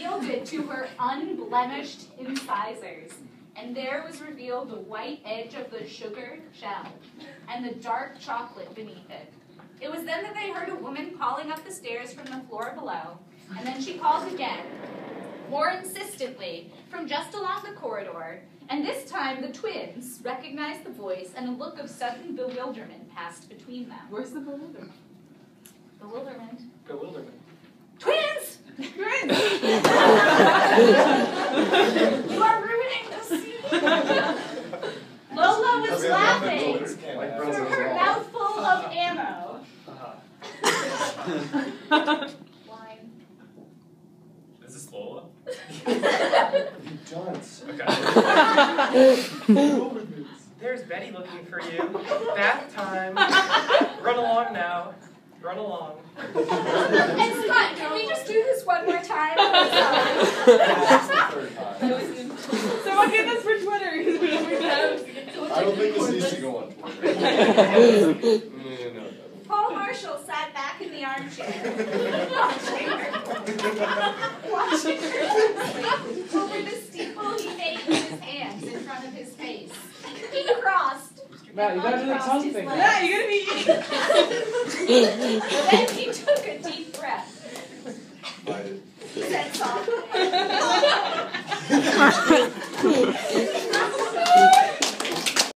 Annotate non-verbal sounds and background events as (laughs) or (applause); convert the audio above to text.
yielded to her unblemished incisors, and there was revealed the white edge of the sugar shell and the dark chocolate beneath it. It was then that they heard a woman calling up the stairs from the floor below, and then she called again, more insistently, from just along the corridor, and this time the twins recognized the voice, and a look of sudden bewilderment passed between them. Where's the bewilderment? Bewilderment. Bewilderment. Twins! Twins! (laughs) you are ruining the scene! Lola was laughing through her mouthful of Amo. Uh-huh. (laughs) Wine. Is this Lola? You dunce. Okay. (laughs) There's Betty looking for you. Bath time. Run along now. Run along. And Scott, can we just do this one more time? I'm That's the third. Someone get this for Twitter. because (laughs) we don't have- I don't think this needs to go on Twitter. No, it doesn't. Paul Marshall sat back in the armchair, watching her, watching her over the steeple he made with his hands in front of his face. He crossed. Matt, you gotta do the uncrossed tongue thing. legs. Yeah, you're gonna be. (laughs) Then he took (laughs) (laughs) talk.